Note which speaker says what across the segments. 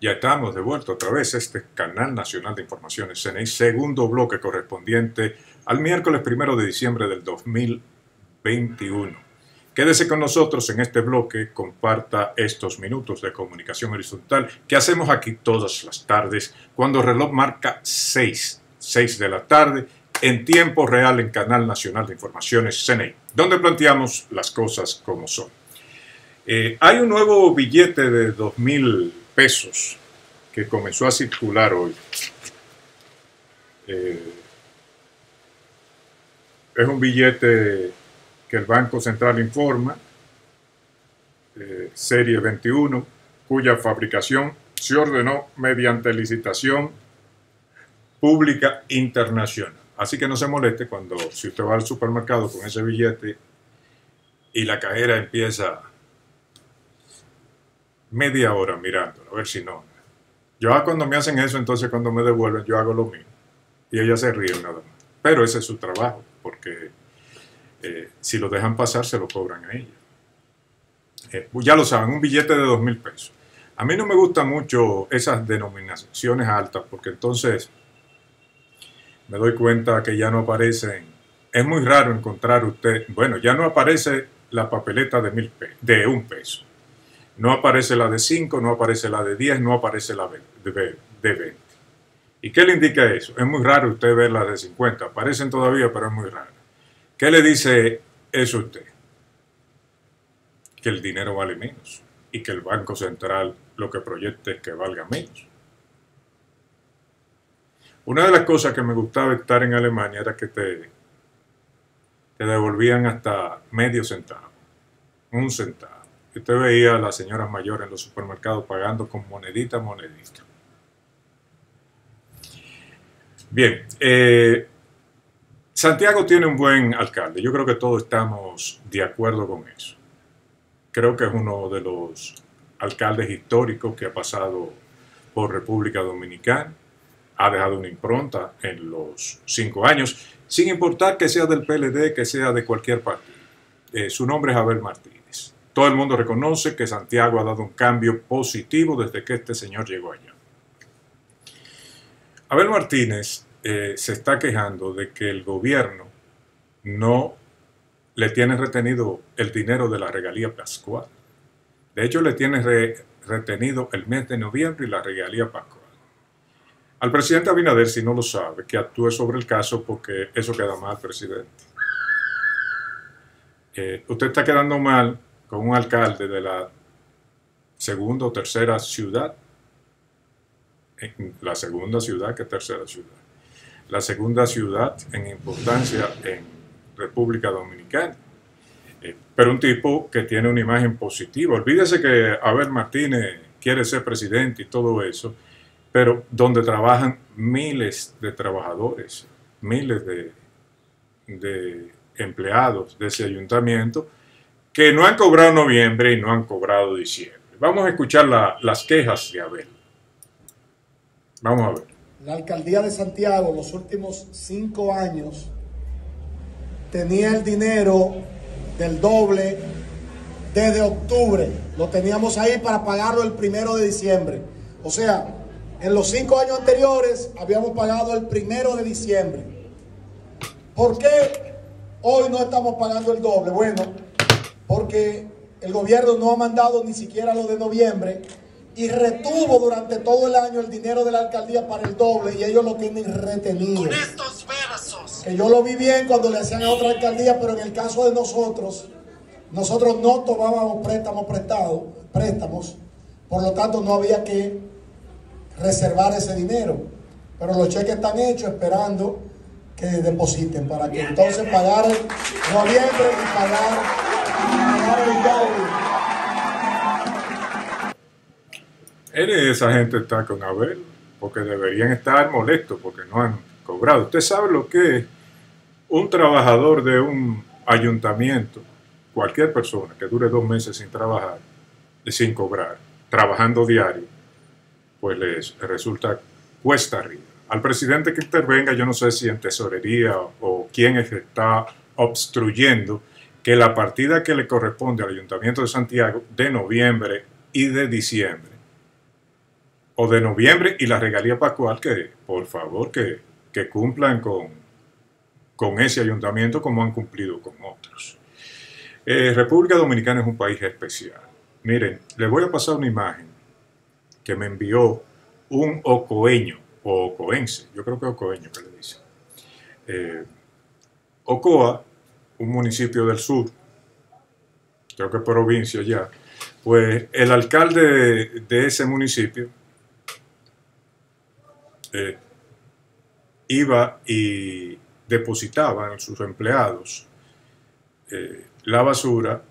Speaker 1: Ya estamos de vuelta otra vez a este Canal Nacional de Informaciones CNI, segundo bloque correspondiente al miércoles primero de diciembre del 2021. Quédese con nosotros en este bloque, comparta estos minutos de comunicación horizontal que hacemos aquí todas las tardes cuando el reloj marca 6, 6 de la tarde en tiempo real en Canal Nacional de Informaciones CNI, donde planteamos las cosas como son. Eh, hay un nuevo billete de 2.000 pesos que comenzó a circular hoy. Eh, es un billete que el Banco Central informa, eh, serie 21, cuya fabricación se ordenó mediante licitación pública internacional. Así que no se moleste cuando, si usted va al supermercado con ese billete y la cajera empieza media hora mirándolo, a ver si no. Yo cuando me hacen eso, entonces cuando me devuelven, yo hago lo mismo. Y ella se ríe nada más. Pero ese es su trabajo, porque eh, si lo dejan pasar, se lo cobran a ella. Eh, ya lo saben, un billete de dos mil pesos. A mí no me gustan mucho esas denominaciones altas, porque entonces me doy cuenta que ya no aparecen. Es muy raro encontrar usted, bueno, ya no aparece la papeleta de, mil de un peso. No aparece la de 5, no aparece la de 10, no aparece la de 20. ¿Y qué le indica eso? Es muy raro usted ver las de 50. Aparecen todavía, pero es muy raro. ¿Qué le dice eso a usted? Que el dinero vale menos y que el Banco Central lo que proyecta es que valga menos. Una de las cosas que me gustaba estar en Alemania era que te, te devolvían hasta medio centavo, un centavo. Usted veía a las señoras mayores en los supermercados pagando con monedita monedita. Bien, eh, Santiago tiene un buen alcalde. Yo creo que todos estamos de acuerdo con eso. Creo que es uno de los alcaldes históricos que ha pasado por República Dominicana. Ha dejado una impronta en los cinco años, sin importar que sea del PLD, que sea de cualquier partido. Eh, su nombre es Abel Martínez. Todo el mundo reconoce que Santiago ha dado un cambio positivo desde que este señor llegó allá. Abel Martínez eh, se está quejando de que el gobierno no le tiene retenido el dinero de la regalía pascual. De hecho, le tiene retenido el mes de noviembre y la regalía pascual. Al presidente Abinader, si no lo sabe, que actúe sobre el caso porque eso queda mal, presidente. Eh, usted está quedando mal con un alcalde de la segunda o tercera ciudad, la segunda ciudad que tercera ciudad, la segunda ciudad en importancia en República Dominicana. Eh, pero un tipo que tiene una imagen positiva. Olvídese que Abel Martínez quiere ser presidente y todo eso, pero donde trabajan miles de trabajadores, miles de empleados de ese ayuntamiento, que no han cobrado noviembre y no han cobrado diciembre. Vamos a escuchar las quejas de Abel. Vamos a ver.
Speaker 2: La alcaldía de Santiago los últimos cinco años tenía el dinero del doble desde octubre. Lo teníamos ahí para pagarlo el primero de diciembre. O sea, en los cinco años anteriores habíamos pagado el primero de diciembre. ¿Por qué hoy no estamos pagando el doble? Bueno, porque el gobierno no ha mandado ni siquiera lo de noviembre y retuvo durante todo el año el dinero de la alcaldía para el doble y ellos lo tienen retenido. Con estos versos. Que yo lo vi bien cuando le hacían a otra alcaldía, pero en el caso de nosotros, nosotros no tomábamos préstamos prestados, préstamos, por lo tanto no había que reservar ese dinero. Pero los cheques están hechos esperando que depositen para que entonces pagar noviembre y pagar
Speaker 1: esa gente está con Abel, porque deberían estar molestos porque no han cobrado. Usted sabe lo que es un trabajador de un ayuntamiento, cualquier persona que dure dos meses sin trabajar, sin cobrar, trabajando diario, pues les resulta cuesta arriba. Al presidente que intervenga, yo no sé si en tesorería o quién es que está obstruyendo que la partida que le corresponde al Ayuntamiento de Santiago de noviembre y de diciembre o de noviembre y la regalía pascual, que por favor que, que cumplan con, con ese ayuntamiento como han cumplido con otros. Eh, República Dominicana es un país especial. Miren, les voy a pasar una imagen que me envió un ocoeño o ocoense, yo creo que ocoeño que le dice. Eh, Ocoa, un municipio del sur, creo que provincia ya, pues el alcalde de, ese municipio eh, iba y depositaba en sus empleados eh, la basura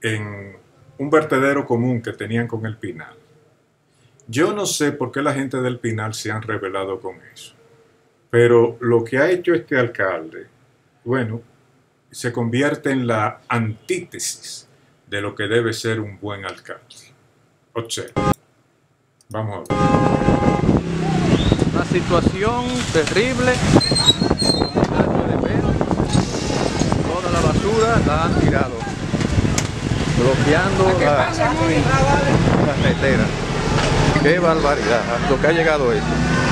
Speaker 1: en un vertedero común que tenían con el Pinal. Yo no sé por qué la gente del Pinal se han revelado con eso, pero lo que ha hecho este alcalde, bueno, se convierte en la antítesis de lo que debe ser un buen alcalde. Observa. Vamos a ver.
Speaker 3: Una situación terrible. Toda la basura la han tirado. Bloqueando la carretera. Qué barbaridad. Lo que ha llegado esto.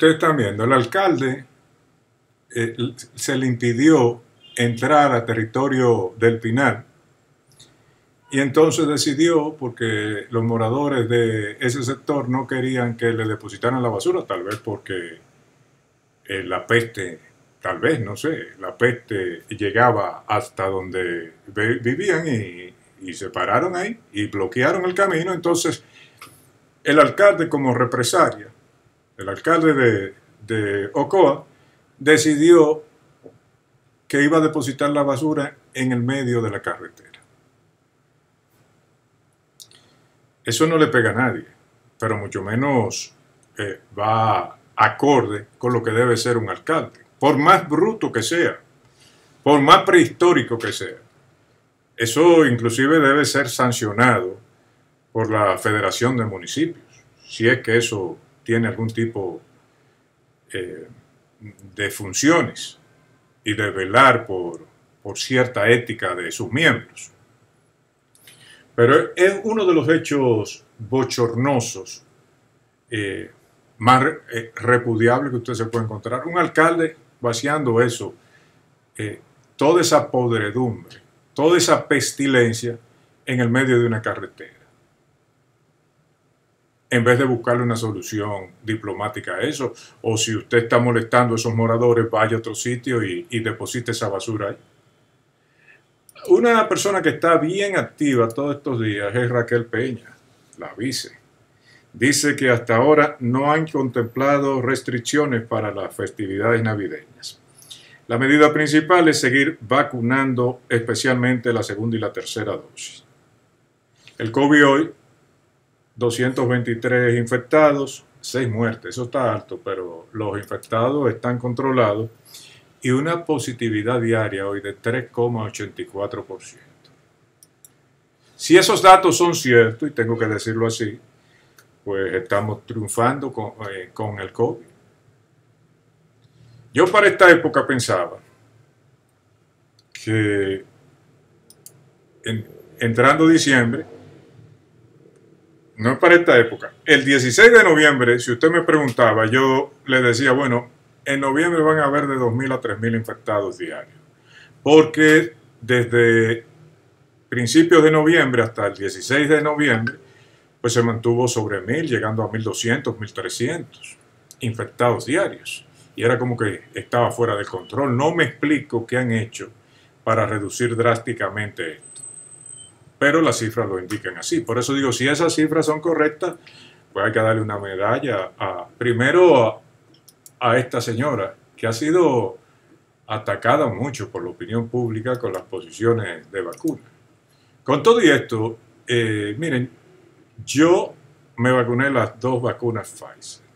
Speaker 1: Ustedes están viendo, el alcalde eh, se le impidió entrar a territorio del Pinal y entonces decidió, porque los moradores de ese sector no querían que le depositaran la basura, tal vez porque eh, la peste, tal vez, no sé, la peste llegaba hasta donde vivían y, y se pararon ahí y bloquearon el camino. Entonces, el alcalde como represalia, el alcalde de, Ocoa, decidió que iba a depositar la basura en el medio de la carretera. Eso no le pega a nadie, pero mucho menos eh, va acorde con lo que debe ser un alcalde, por más bruto que sea, por más prehistórico que sea. Eso inclusive debe ser sancionado por la Federación de Municipios, si es que eso tiene algún tipo eh, de funciones y de velar por, por cierta ética de sus miembros. Pero es uno de los hechos bochornosos eh, más eh, que usted se puede encontrar. Un alcalde vaciando eso, eh, toda esa podredumbre, toda esa pestilencia en el medio de una carretera. En vez de buscarle una solución diplomática a eso, o si usted está molestando a esos moradores, vaya a otro sitio y, y deposite esa basura ahí. Una persona que está bien activa todos estos días es Raquel Peña, la vice. Dice que hasta ahora no han contemplado restricciones para las festividades navideñas. La medida principal es seguir vacunando especialmente la segunda y la tercera dosis. El COVID hoy, 223 infectados, 6 muertes, eso está alto, pero los infectados están controlados y una positividad diaria hoy de 3,84%. Si esos datos son ciertos, y tengo que decirlo así, pues estamos triunfando con, eh, con el COVID. Yo para esta época pensaba que en, entrando diciembre, no es para esta época, el 16 de noviembre, si usted me preguntaba, yo le decía, bueno, en noviembre van a haber de 2.000 a 3.000 infectados diarios. Porque desde principios de noviembre hasta el 16 de noviembre, pues se mantuvo sobre 1.000, llegando a 1.200, 1.300 infectados diarios. Y era como que estaba fuera de control. No me explico qué han hecho para reducir drásticamente esto. Pero las cifras lo indican así. Por eso digo, si esas cifras son correctas, pues hay que darle una medalla a, primero a, a esta señora, que ha sido atacada mucho por la opinión pública con las posiciones de vacuna. Con todo y esto, eh, miren, yo me vacuné las dos vacunas Pfizer.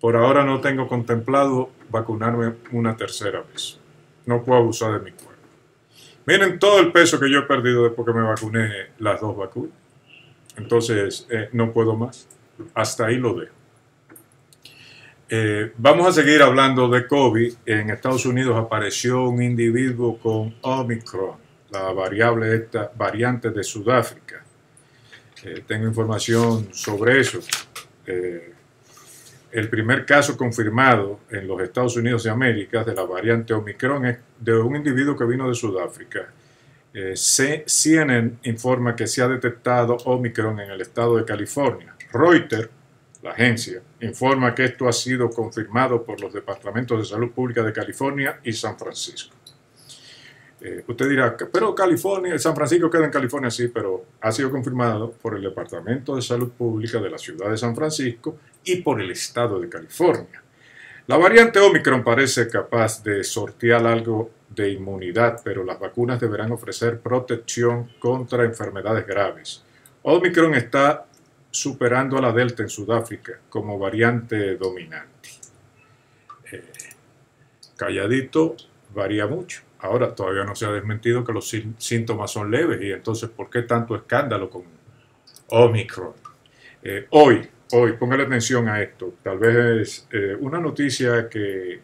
Speaker 1: Por ahora no tengo contemplado vacunarme una tercera vez. No puedo abusar de mi cuerpo. Miren todo el peso que yo he perdido después que me vacuné las dos vacunas. Entonces, eh, no puedo más. Hasta ahí lo dejo. Eh, vamos a seguir hablando de COVID. En Estados Unidos apareció un individuo con Omicron, la variable esta, variante de Sudáfrica. Eh, tengo información sobre eso. El primer caso confirmado en los Estados Unidos de América de la variante Omicron es de un individuo que vino de Sudáfrica. CNN informa que se ha detectado Omicron en el estado de California. Reuters la agencia informa que esto ha sido confirmado por los Departamentos de Salud Pública de California y San Francisco. Eh, usted dirá, pero California, San Francisco queda en California, sí, pero ha sido confirmado por el Departamento de Salud Pública de la ciudad de San Francisco y por el estado de California. La variante Omicron parece capaz de sortear algo de inmunidad, pero las vacunas deberán ofrecer protección contra enfermedades graves. Omicron está superando a la Delta en Sudáfrica como variante dominante. Eh, calladito varía mucho. Ahora todavía no se ha desmentido que los síntomas son leves y entonces ¿por qué tanto escándalo con Omicron? Eh, hoy, hoy, póngale atención a esto, tal vez es eh, una noticia que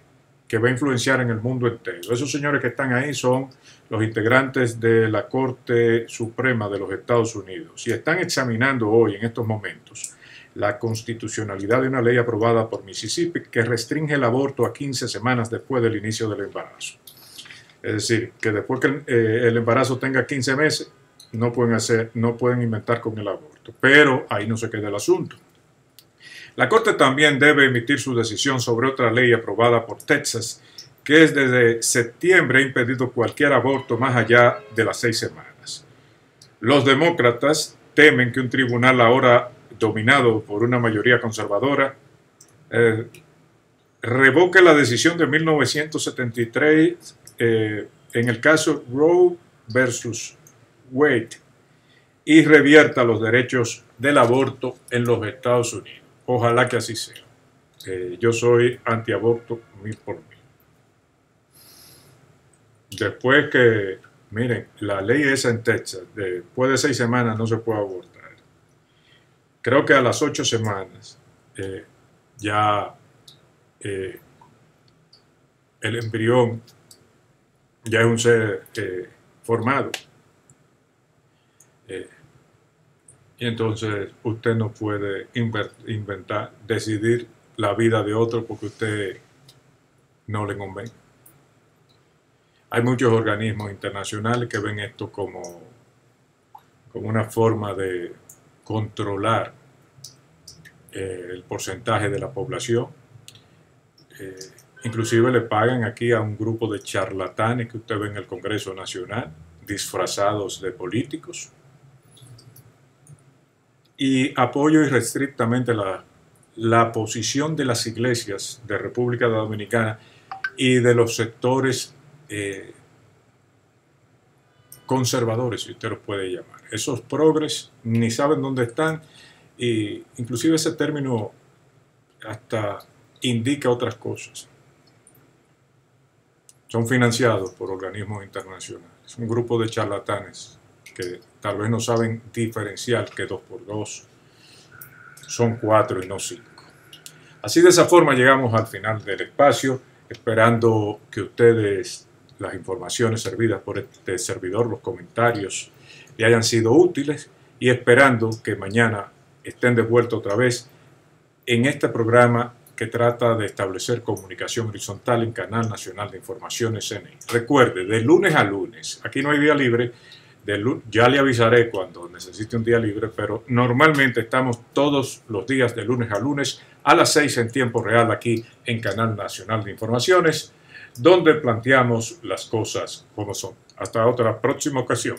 Speaker 1: que va a influenciar en el mundo entero. Esos señores que están ahí son los integrantes de la Corte Suprema de los Estados Unidos y están examinando hoy, en estos momentos, la constitucionalidad de una ley aprobada por Mississippi que restringe el aborto a 15 semanas después del inicio del embarazo. Es decir, que después que eh, el embarazo tenga 15 meses, no pueden, hacer, no pueden inventar con el aborto. Pero ahí no se queda el asunto. La Corte también debe emitir su decisión sobre otra ley aprobada por Texas, que es desde septiembre ha impedido cualquier aborto más allá de las seis semanas. Los demócratas temen que un tribunal ahora dominado por una mayoría conservadora eh, revoque la decisión de 1973 eh, en el caso Roe versus Wade y revierta los derechos del aborto en los Estados Unidos. Ojalá que así sea. Eh, yo soy antiaborto mil por mil. Después que, miren, la ley esa en Texas, después de seis semanas no se puede abortar. Creo que a las ocho semanas eh, ya eh, el embrión ya es un ser formado. Y entonces usted no puede inventar, decidir la vida de otro porque usted no le conviene. Hay muchos organismos internacionales que ven esto como, como una forma de controlar eh, el porcentaje de la población. Eh, inclusive le pagan aquí a un grupo de charlatanes que usted ve en el Congreso Nacional, disfrazados de políticos y apoyo irrestrictamente la, la posición de las iglesias de República Dominicana y de los sectores eh, conservadores, si usted los puede llamar. Esos progres ni saben dónde están e inclusive ese término hasta indica otras cosas. Son financiados por organismos internacionales. Un grupo de charlatanes que tal vez no saben diferenciar que 2 por 2 son 4 y no 5. Así de esa forma llegamos al final del espacio, esperando que ustedes, las informaciones servidas por este servidor, los comentarios, le hayan sido útiles y esperando que mañana estén de vuelta otra vez en este programa que trata de establecer comunicación horizontal en Canal Nacional de Informaciones CNI. Recuerde, de lunes a lunes, aquí no hay día libre, ya le avisaré cuando necesite un día libre, pero normalmente estamos todos los días de lunes a lunes a las 6 en tiempo real aquí en Canal Nacional de Informaciones, donde planteamos las cosas como son. Hasta otra próxima ocasión.